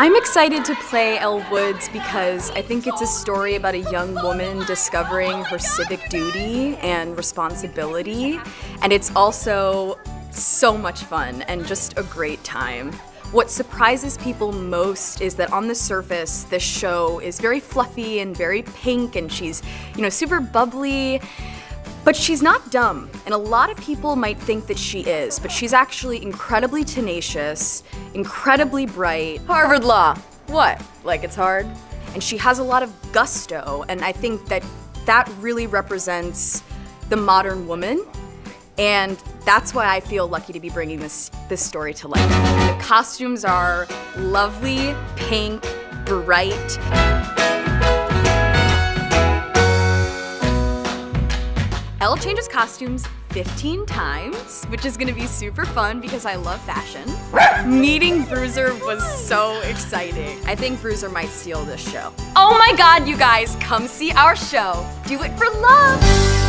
I'm excited to play Elle Woods because I think it's a story about a young woman discovering her civic duty and responsibility, and it's also so much fun and just a great time. What surprises people most is that on the surface, this show is very fluffy and very pink, and she's, you know, super bubbly but she's not dumb, and a lot of people might think that she is, but she's actually incredibly tenacious, incredibly bright. Harvard Law, what? Like it's hard? And she has a lot of gusto, and I think that that really represents the modern woman. And that's why I feel lucky to be bringing this, this story to life. The costumes are lovely, pink, bright. Elle changes costumes 15 times, which is gonna be super fun because I love fashion. Meeting Bruiser was so exciting. I think Bruiser might steal this show. Oh my god, you guys, come see our show. Do it for love!